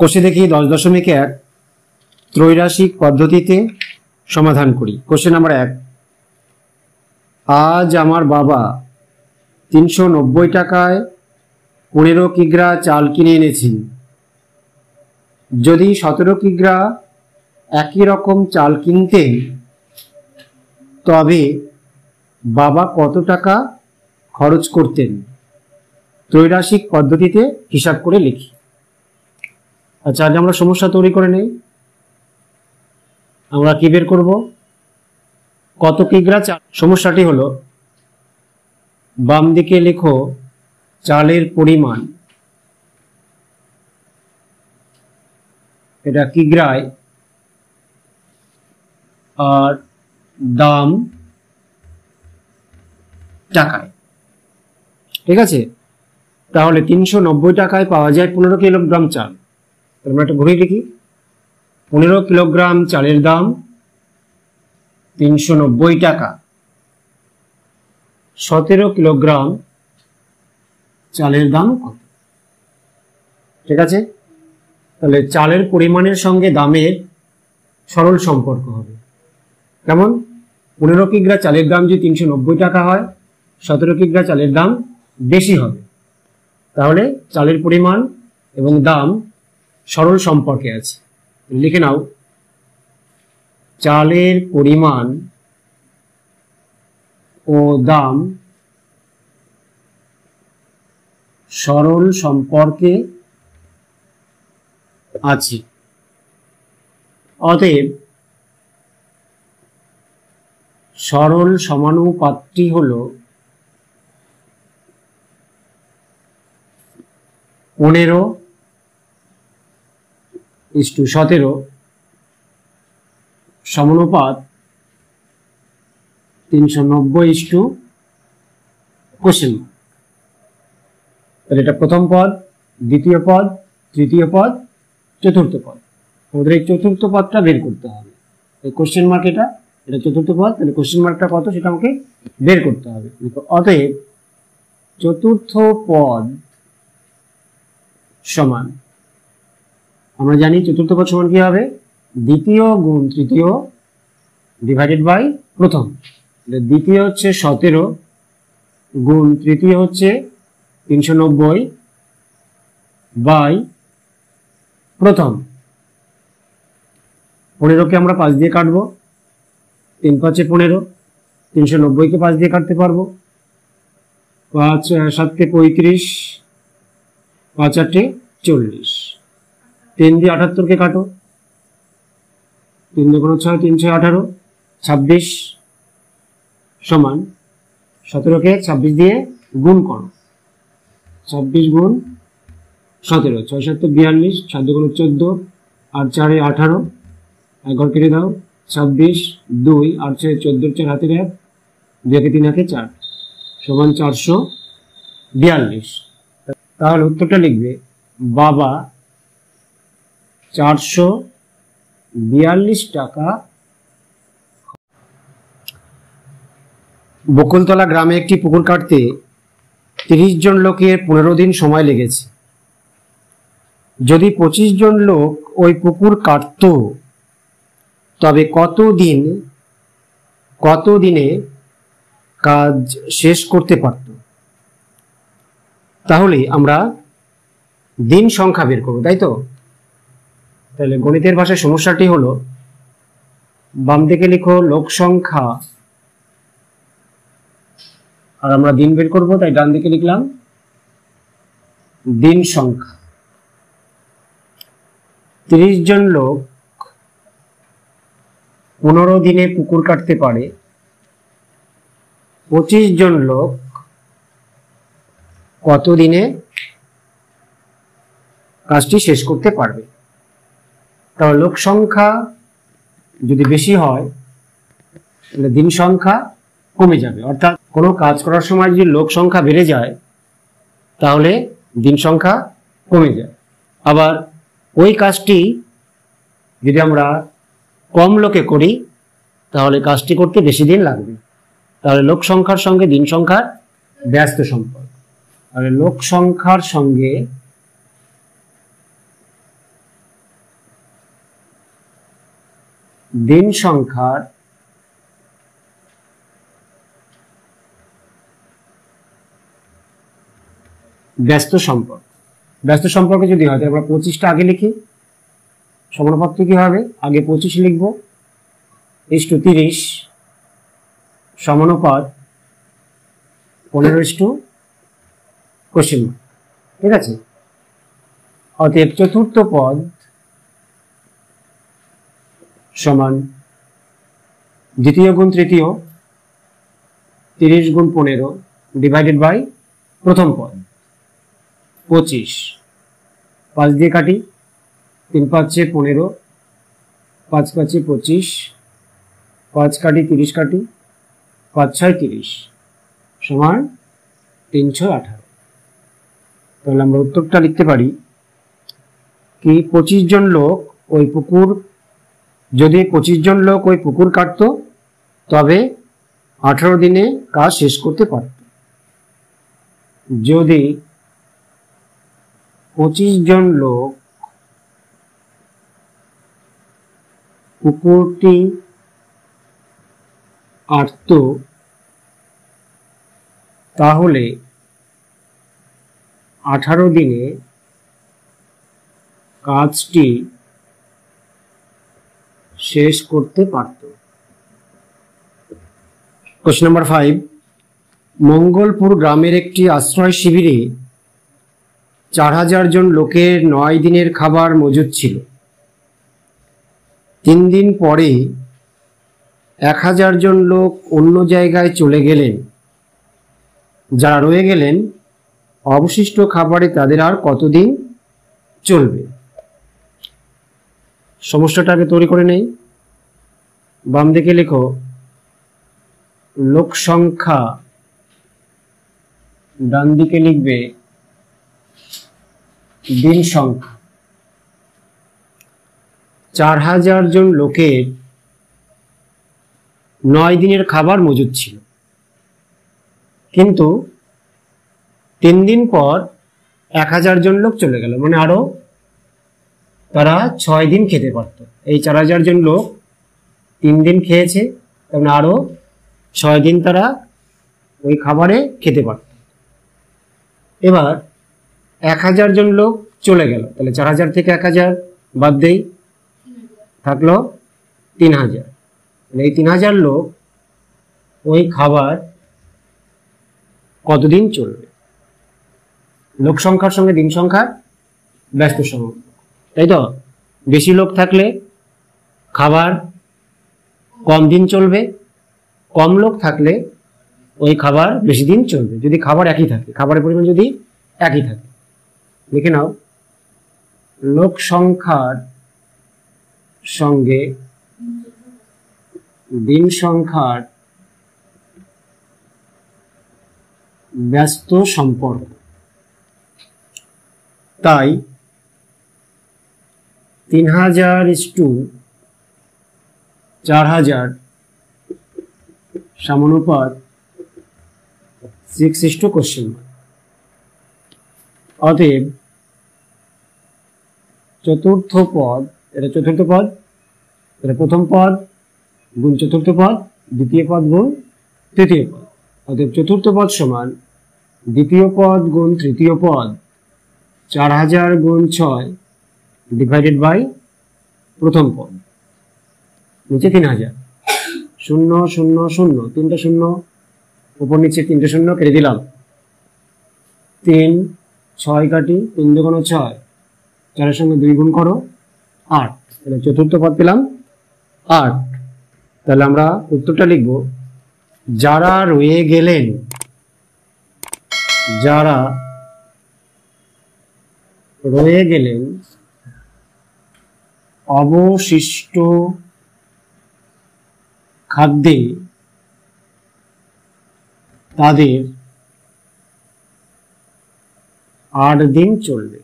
কোষে দেখি দশ দশমিক এক ত্রৈরাসিক পদ্ধতিতে সমাধান করি। কোশ্চেন নাম্বার এক, আজ আমার বাবা তিনশো নব্বই টাকায় পনেরো কিগ্রা চাল কিনে এনেছেন। যদি সতেরো কিগ্রা একই রকম চাল কিনতেন, তবে বাবা কত টাকা খরচ করতেন? ত্রৈরাসিক পদ্ধতিতে হিসাব করে লিখি। আচ্ছা আজ আমরা সমস্যা তৈরি করে নেই। আমরা কি বের করব? কত কিগ্রা চাল সমস্যাটি হলো বাম দিকে লেখো, চালের পরিমাণ। এটা কিগ্রায় আর দাম টাকায়। ঠিক আছে? তাহলে তিনশো নব্বই টাকায় পাওয়া যায় পনেরো কিলোগ্রাম চাল। আমরা একটা ঘুরিয়ে লিখি। পনেরো কিলোগ্রাম চালের দাম তিনশো নব্বই টাকা। সতেরো কিলোগ্রাম চালের দাম কত? ঠিক আছে? তাহলে চালের পরিমাণের সঙ্গে দামের সরল সম্পর্ক হবে। কেমন? পনেরো কিগ্রা চালের দাম যদি তিনশো নব্বই টাকা হয়, সতেরো কিগ্রা চালের দাম বেশি হবে। তাহলে চালের পরিমাণ এবং দাম সরল সম্পর্কে আছে। লিখে নাও, চালের পরিমাণ ও দাম সরল সম্পর্কে আছে। অতএব সরল সমানুপাতটি হল পনেরো ইস্টু সতেরো। সমানুপাত তিনশো নব্বই ইস্টু কোশ্চেন তাহলে এটা প্রথম পদ, দ্বিতীয় পদ, তৃতীয় পদ, চতুর্থ পদ। আমাদের এই চতুর্থ পদটা বের করতে হবে। এই কোশ্চেন মার্ক এটা এটা চতুর্থ পদ, তাহলে কোশ্চেন মার্কটা কত সেটা আমাকে বের করতে হবে। অতএব চতুর্থ পদ সমান আমরা জানি চতুর্থ পদ সমান কি হবে? দ্বিতীয় গুণ তৃতীয় ডিভাইডেড বাই প্রথম। দ্বিতীয় হচ্ছে সতেরো, গুণ তৃতীয় হচ্ছে তিনশো নব্বই বাই প্রথম। পনেরোকে আমরা পাঁচ দিয়ে কাটব। তিন পাঁচে পনেরো, তিনশো নব্বইকে পাঁচ দিয়ে কাটতে পারব। পাঁচ সাতকে পঁয়ত্রিশ, পাঁচ আটে চল্লিশ। তিন দিয়ে আটাত্তরকে কাটো? তিন দুগুণ ছয়, তিন ছয় আঠারো, ছাব্বিশ সমান সতেরোকে ছাব্বিশ দিয়ে গুণ করো। ছাব্বিশ গুণ সতেরো, ছয় সাত বিয়াল্লিশ, সাত দুগুণ চোদ্দ আর চারে আঠারো একবার কেটে দাও, ছাব্বিশ দুই আর ছয় চোদ্দোর চার হাতের এক, দুই একে তিন একে চার, সমান চারশো বিয়াল্লিশ। তাহলে উত্তরটা লিখবে, বাবা চারশো বিয়াল্লিশ টাকা। বকুলতলা গ্রামে একটি পুকুর কাটতে তিরিশ জন লোকের পনেরো দিন সময় লেগেছে। যদি পঁচিশ জন লোক ওই পুকুর কাটত, তবে কত দিন কত দিনে কাজ শেষ করতে পারত? তাহলে আমরা দিন সংখ্যা বের করব, তাই তো? তাহলে গণিতের ভাষায় সমস্যাটি হলো, বাম দিকে লিখো লোক সংখ্যা। আর আমরা দিন বের করব, তাই ডান দিকে লিখলাম দিন সংখ্যা। তিরিশ জন লোক পনেরো দিনে পুকুর কাটতে পারে। পঁচিশ জন লোক কত দিনে কাজটি শেষ করতে পারবে? তাহলে লোক সংখ্যা যদি বেশি হয়, তাহলে দিন সংখ্যা কমে যাবে। অর্থাৎ কোনো কাজ করার সময় যদি লোক সংখ্যা বেড়ে যায়, তাহলে দিন সংখ্যা কমে যায়। আবার ওই কাজটি যদি আমরা কম লোকে করি, তাহলে কাজটি করতে বেশি দিন লাগবে। তাহলে লোক সংখ্যার সঙ্গে দিন সংখ্যার ব্যস্ত সম্পর্ক। তাহলে লোক সংখ্যার সঙ্গে দিন সংখ্যার ব্যস্ত সম্পর্ক। ব্যস্ত সম্পর্ক যদি হয়, তাহলে পঁচিশটা আগে লিখি। সমানুপাত্র কি হবে? আগে পঁচিশ লিখব। ইস টু তিরিশ সমানুপাত পনেরো ইস টু ঠিক আছে? অতএব চতুর্থ পদ সমান দ্বিতীয় গুণ তৃতীয়, তিরিশ গুণ পনেরো ডিভাইডেড বাই প্রথম পদ, পঁচিশ। পাঁচ দিয়ে কাটি, তিন পাঁচে পনেরো, পাঁচ পাঁচে পঁচিশ, পাঁচ কাটি তিরিশ কাটি, পাঁচ ছয় তিরিশ সমান তিনশো আঠারো। তাহলে আমরা উত্তরটা লিখতে পারি কি পঁচিশ জন লোক ওই পুকুর যদি পঁচিশ জন লোক ওই পুকুর কাটতো, তবে আঠারো দিনে কাজ শেষ করতে পারত। যদি পঁচিশ জন লোক পুকুরটি কাটত, তাহলে আঠারো দিনে কাজটি শেষ করতে পারত। কোশ্চেন নাম্বার ফাইভ মঙ্গলপুর গ্রামের একটি আশ্রয় শিবিরে চার হাজার জন লোকের নয় দিনের খাবার মজুদ ছিল। তিন দিন পরে এক হাজার জন লোক অন্য জায়গায় চলে গেলেন। যারা রয়ে গেলেন, অবশিষ্ট খাবারে তাদের আর কতদিন চলবে? সমস্যাটা আগে তৈরি করে নেই। বাম দিকে লেখো, লোক সংখ্যা ডান দিকে লিখবে দিন সংখ্যা। চার হাজার জন লোকের নয় দিনের খাবার মজুদ ছিল। কিন্তু তিন দিন পর এক হাজার জন লোক চলে গেল। মানে আরও তারা ছয় দিন খেতে পারত। এই চার হাজার জন লোক তিন দিন খেয়েছে তেমন আরও ছয় দিন তারা ওই খাবারে খেতে পারত। এবার এক হাজার জন লোক চলে গেল। তাহলে চার হাজার থেকে এক হাজার বাদ দেই, থাকল তিন হাজার। এই তিন হাজার লোক ওই খাবার কতদিন চলবে? লোক সংখ্যার সঙ্গে দিন সংখ্যার ব্যস্ত সম্পর্ক তাই তো বেশি লোক থাকলে খাবার কম দিন চলবে, কম লোক থাকলে ওই খাবার বেশি দিন চলবে। যদি খাবার একই থাকে, খাবারের পরিমাণ যদি একই থাকে। লিখে নাও, লোক সংখ্যার সঙ্গে দিন সংখ্যার ব্যস্ত সম্পর্ক। তাই তিন হাজার টু চার হাজার সমানুপাত সিক্স ইস টু কোশ্চেন অতএব, চতুর্থ পদ, এটা চতুর্থ পদ, এটা প্রথম পদ, গুণ চতুর্থ পদ, দ্বিতীয় পদ গুণ তৃতীয় পদ। অতএব চতুর্থ পদ সমান দ্বিতীয় পদ গুণ তৃতীয় পদ চার হাজার গুণ ছয় ডিভাইডেড বাই প্রথম পদ। নিচে তিন হাজার। শূন্য শূন্য শূন্য, তিনটা শূন্য, উপর নিচে তিনটে শূন্য কেটে দিলাম। তিন, ছয় কাটি তিন দুগুণ ছয়, চারের সঙ্গে দুই গুণ করো, আট। তাহলে চতুর্থ পদ পেলাম, আট। তাহলে আমরা উত্তরটা লিখব, যারা রয়ে গেলেন, যারা রয়ে গেলেন অবশিষ্ট খাদ্যে তাদের আট দিন চলবে।